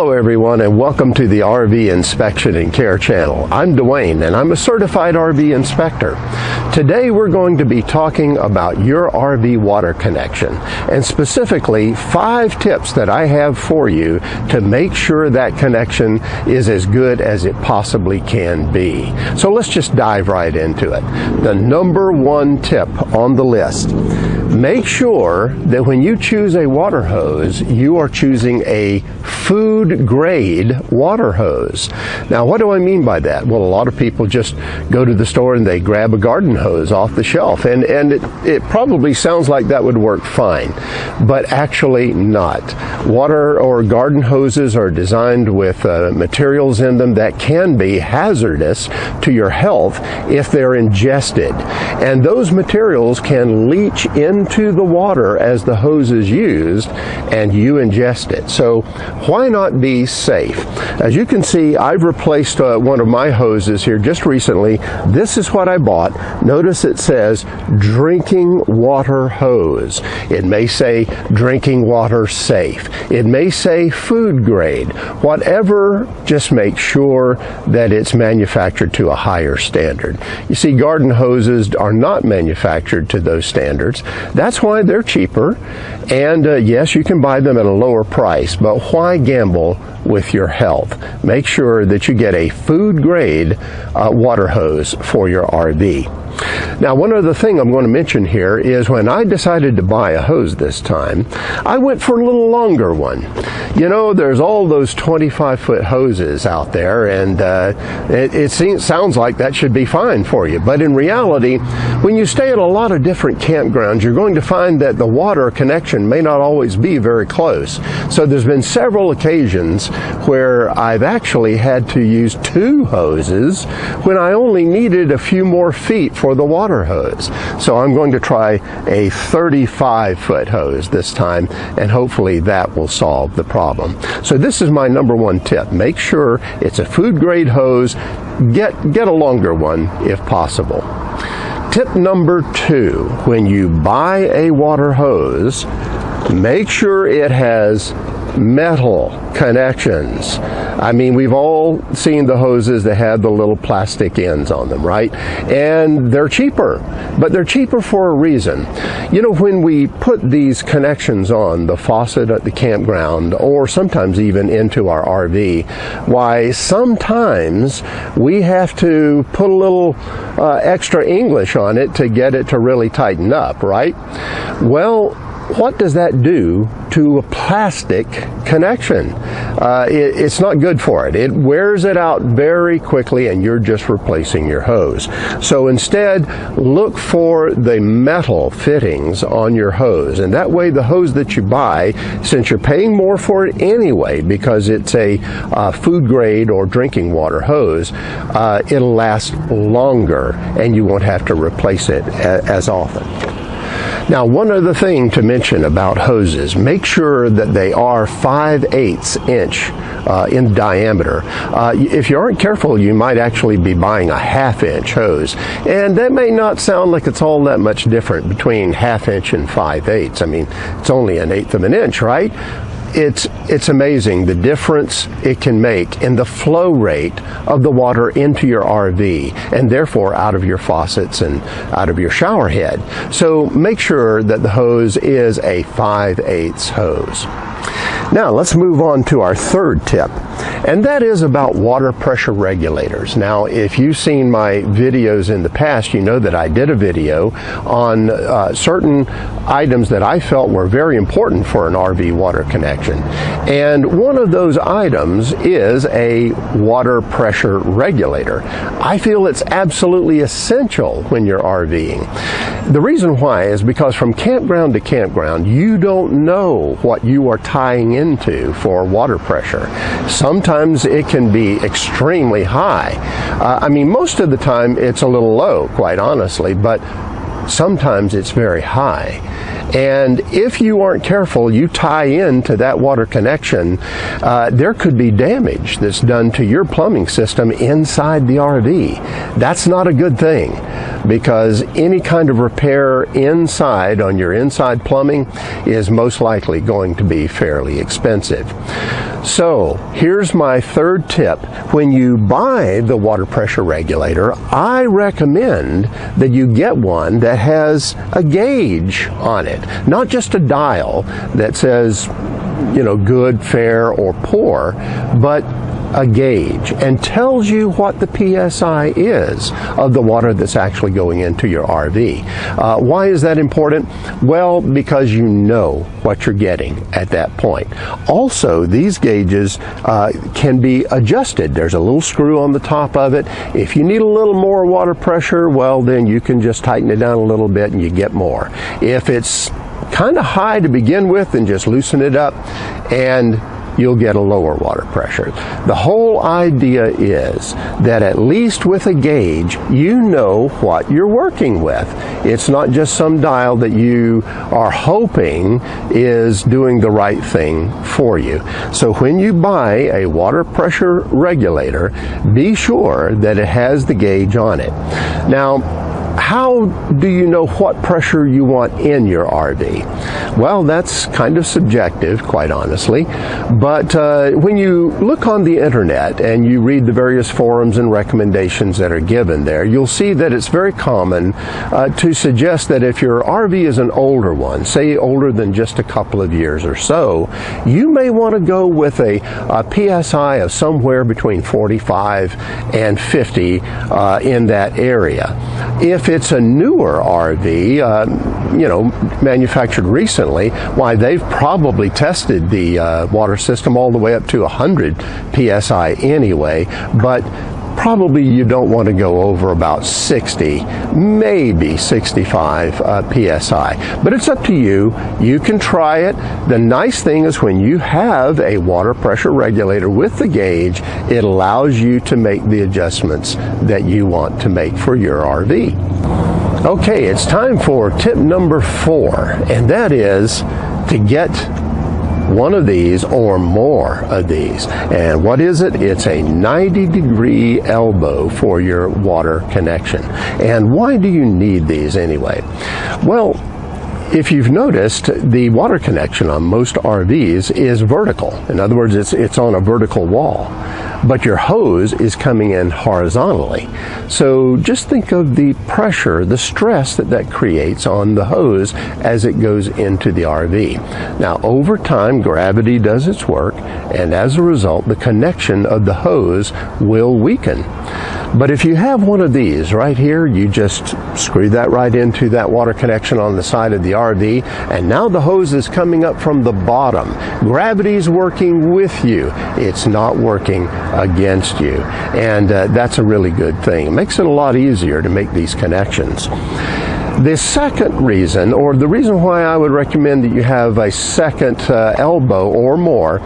Hello everyone and welcome to the RV Inspection and Care channel. I'm Dwayne and I'm a certified RV inspector. Today we're going to be talking about your RV water connection and specifically five tips that I have for you to make sure that connection is as good as it possibly can be. So let's just dive right into it. The number one tip on the list Make sure that when you choose a water hose, you are choosing a food grade water hose. Now, what do I mean by that? Well, a lot of people just go to the store and they grab a garden hose off the shelf, and, and it, it probably sounds like that would work fine, but actually not. Water or garden hoses are designed with uh, materials in them that can be hazardous to your health if they're ingested. And those materials can leach into the water as the hose is used and you ingest it. So why not be safe? As you can see, I've replaced uh, one of my hoses here just recently. This is what I bought. Notice it says drinking water hose. It may say drinking water safe. It may say food grade. Whatever, just make sure that it's manufactured to a higher standard. You see, garden hoses are not manufactured to those standards. That's why they're cheaper. And uh, yes, you can buy them at a lower price, but why gamble with your health? Make sure that you get a food grade uh, water hose for your RV. Now, one other thing I'm going to mention here is when I decided to buy a hose this time, I went for a little longer one. You know, there's all those 25 foot hoses out there, and uh, it, it seems, sounds like that should be fine for you. But in reality, when you stay at a lot of different campgrounds, you're going to find that the water connection may not always be very close. So there's been several occasions where I've actually had to use two hoses when I only needed a few more feet for the water hose. So I'm going to try a 35 foot hose this time and hopefully that will solve the problem. So this is my number one tip. Make sure it's a food grade hose. Get, get a longer one if possible. Tip number two, when you buy a water hose, make sure it has metal connections. I mean, we've all seen the hoses that have the little plastic ends on them, right? And they're cheaper, but they're cheaper for a reason. You know, when we put these connections on the faucet at the campground, or sometimes even into our RV, why sometimes we have to put a little uh, extra English on it to get it to really tighten up, right? Well, what does that do to a plastic connection? Uh, it, it's not good for it. It wears it out very quickly and you're just replacing your hose. So instead, look for the metal fittings on your hose. And that way the hose that you buy, since you're paying more for it anyway because it's a uh, food grade or drinking water hose, uh, it'll last longer and you won't have to replace it a- as often. Now, one other thing to mention about hoses, make sure that they are 5 eighths inch uh, in diameter. Uh, if you aren't careful, you might actually be buying a half inch hose. And that may not sound like it's all that much different between half inch and 5 eighths. I mean, it's only an eighth of an inch, right? It's it's amazing the difference it can make in the flow rate of the water into your RV and therefore out of your faucets and out of your shower head. So make sure that the hose is a 5 eighths hose. Now let's move on to our third tip, and that is about water pressure regulators. Now, if you've seen my videos in the past, you know that I did a video on uh, certain items that I felt were very important for an RV water connection. And one of those items is a water pressure regulator. I feel it's absolutely essential when you're RVing. The reason why is because from campground to campground, you don't know what you are tying into for water pressure. Sometimes it can be extremely high. Uh, I mean, most of the time it's a little low, quite honestly, but sometimes it's very high. And if you aren't careful, you tie into that water connection, uh, there could be damage that's done to your plumbing system inside the RV. That's not a good thing. Because any kind of repair inside on your inside plumbing is most likely going to be fairly expensive. So here's my third tip. When you buy the water pressure regulator, I recommend that you get one that has a gauge on it, not just a dial that says, you know, good, fair, or poor, but a gauge and tells you what the PSI is of the water that's actually going into your RV. Uh, why is that important? Well, because you know what you're getting at that point. Also, these gauges uh, can be adjusted. There's a little screw on the top of it. If you need a little more water pressure, well, then you can just tighten it down a little bit and you get more. If it's kind of high to begin with, then just loosen it up and you'll get a lower water pressure. The whole idea is that at least with a gauge, you know what you're working with. It's not just some dial that you are hoping is doing the right thing for you. So when you buy a water pressure regulator, be sure that it has the gauge on it. Now, how do you know what pressure you want in your RV? Well, that's kind of subjective, quite honestly. But uh, when you look on the internet and you read the various forums and recommendations that are given there, you'll see that it's very common uh, to suggest that if your RV is an older one, say older than just a couple of years or so, you may want to go with a, a PSI of somewhere between 45 and 50 uh, in that area. If it's a newer RV, uh, you know, manufactured recently, why they've probably tested the uh, water system all the way up to 100 psi anyway. But probably you don't want to go over about 60, maybe 65 uh, psi. But it's up to you. You can try it. The nice thing is when you have a water pressure regulator with the gauge, it allows you to make the adjustments that you want to make for your RV. Okay, it's time for tip number four, and that is to get one of these or more of these. And what is it? It's a 90 degree elbow for your water connection. And why do you need these anyway? Well, if you've noticed, the water connection on most RVs is vertical. In other words, it's, it's on a vertical wall but your hose is coming in horizontally. So just think of the pressure, the stress that that creates on the hose as it goes into the RV. Now, over time, gravity does its work, and as a result, the connection of the hose will weaken. But if you have one of these right here, you just screw that right into that water connection on the side of the RV, and now the hose is coming up from the bottom. Gravity's working with you. It's not working against you. And uh, that's a really good thing. It makes it a lot easier to make these connections. The second reason, or the reason why I would recommend that you have a second uh, elbow or more,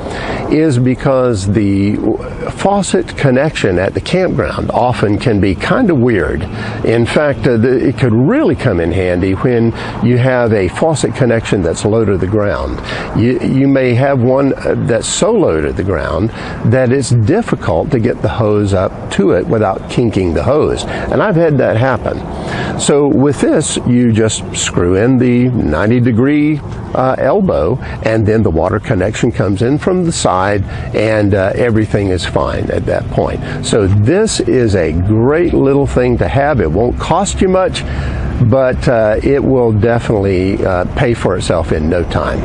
is because the faucet connection at the campground often can be kind of weird. In fact, uh, the, it could really come in handy when you have a faucet connection that's low to the ground. You, you may have one uh, that's so low to the ground that it's difficult to get the hose up to it without kinking the hose. And I've had that happen. So with this, you just screw in the 90 degree uh, elbow and then the water connection comes in from the side and uh, everything is fine at that point. So this is a great little thing to have. It won't cost you much, but uh, it will definitely uh, pay for itself in no time.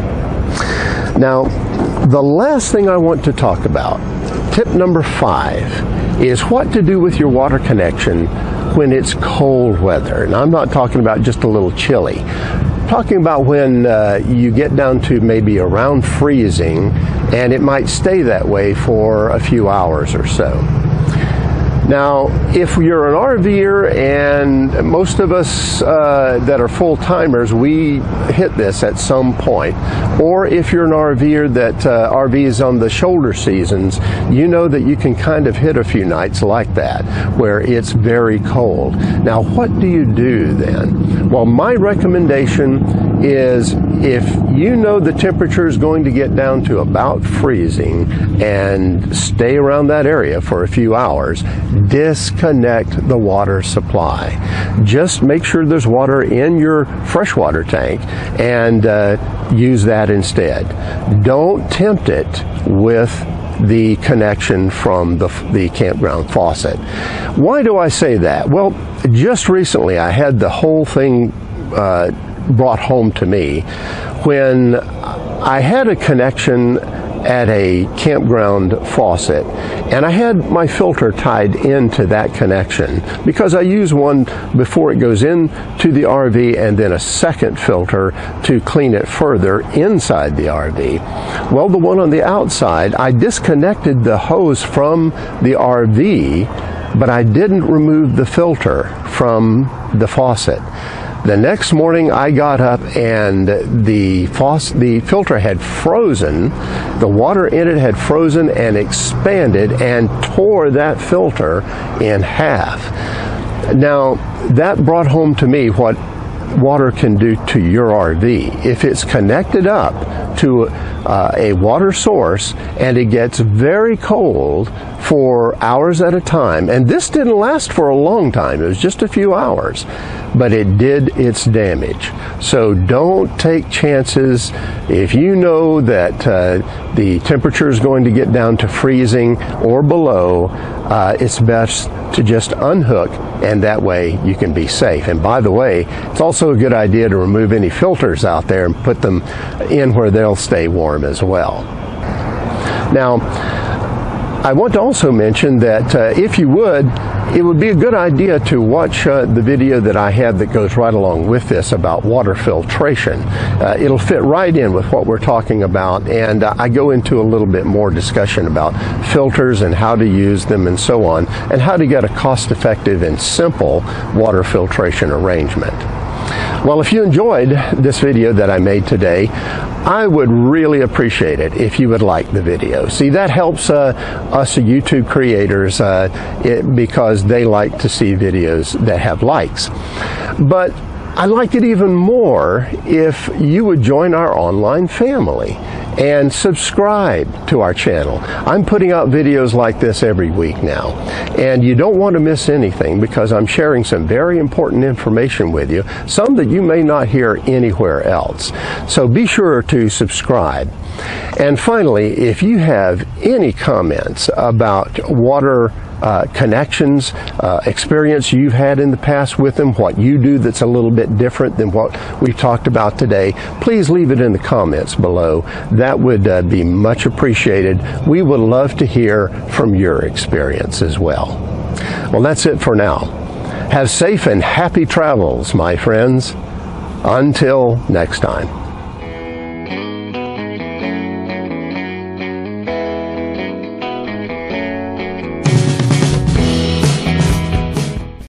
Now, the last thing I want to talk about, tip number five, is what to do with your water connection when it's cold weather. And I'm not talking about just a little chilly. I'm talking about when uh, you get down to maybe around freezing and it might stay that way for a few hours or so. Now, if you're an RVer, and most of us uh, that are full timers, we hit this at some point. Or if you're an RVer that uh, RV is on the shoulder seasons, you know that you can kind of hit a few nights like that where it's very cold. Now, what do you do then? Well, my recommendation is if you know the temperature is going to get down to about freezing and stay around that area for a few hours, disconnect the water supply. Just make sure there's water in your freshwater tank and uh, use that instead. Don't tempt it with the connection from the, the campground faucet. Why do I say that? Well, just recently I had the whole thing uh, brought home to me when I had a connection at a campground faucet and I had my filter tied into that connection because I use one before it goes in to the RV and then a second filter to clean it further inside the RV. Well, the one on the outside, I disconnected the hose from the RV, but I didn't remove the filter from the faucet. The next morning I got up and the faucet, the filter had frozen, the water in it had frozen and expanded and tore that filter in half. Now that brought home to me what water can do to your RV. If it's connected up to uh, a water source and it gets very cold for hours at a time, and this didn't last for a long time, it was just a few hours, but it did its damage. So don't take chances. If you know that uh, the temperature is going to get down to freezing or below, uh, it's best to just unhook and that way you can be safe. And by the way, it's also a good idea to remove any filters out there and put them in where they'll stay warm as well. Now, I want to also mention that uh, if you would, it would be a good idea to watch uh, the video that I have that goes right along with this about water filtration. Uh, it'll fit right in with what we're talking about, and uh, I go into a little bit more discussion about filters and how to use them and so on, and how to get a cost effective and simple water filtration arrangement. Well, if you enjoyed this video that I made today, I would really appreciate it if you would like the video. See, that helps uh, us YouTube creators uh, it, because they like to see videos that have likes. But I like it even more if you would join our online family and subscribe to our channel. I'm putting out videos like this every week now, and you don't want to miss anything because I'm sharing some very important information with you, some that you may not hear anywhere else. So be sure to subscribe. And finally, if you have any comments about water uh, connections, uh, experience you've had in the past with them, what you do that's a little bit different than what we've talked about today, please leave it in the comments below. That would uh, be much appreciated. We would love to hear from your experience as well. Well, that's it for now. Have safe and happy travels, my friends. Until next time.